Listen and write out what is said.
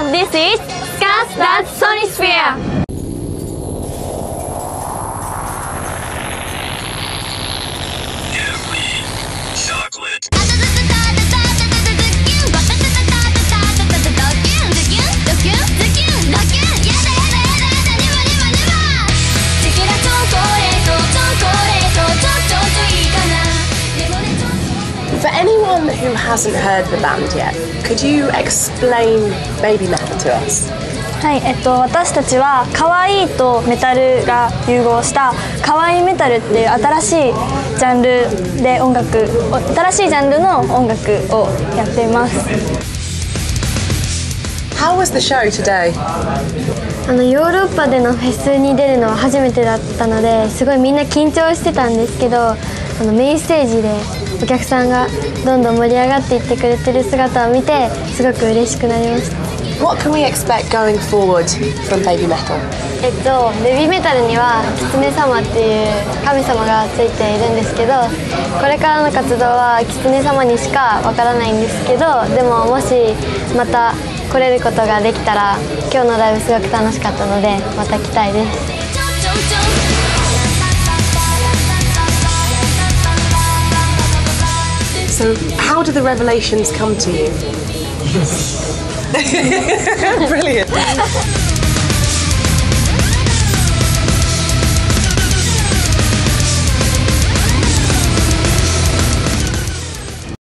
this is Skas That Sonisphere. Anyone who hasn't heard the band yet, could you explain Baby Metal to us? はい、えっと、私たちは可愛いとメタルが融合した可愛いメタルっていう新しいジャンルで音楽お新しいジャンルの音楽をやっています How was the show today? あのヨーロッパでのフェスに出るのは初めてだったのですごいみんな緊張してたんですけどあのメインステージでお客さんがどんどん盛り上がっていってくれてる姿を見てすごく嬉しくなりました What can we expect going forward from Baby Metal? えっとベビーメタルには狐様っていう神様がついているんですけどこれからの活動は狐様にしかわからないんですけどでももしまた来れることができたら今日のライブすごく楽しかったのでまた来たいです So, how do the revelations come to you? Brilliant.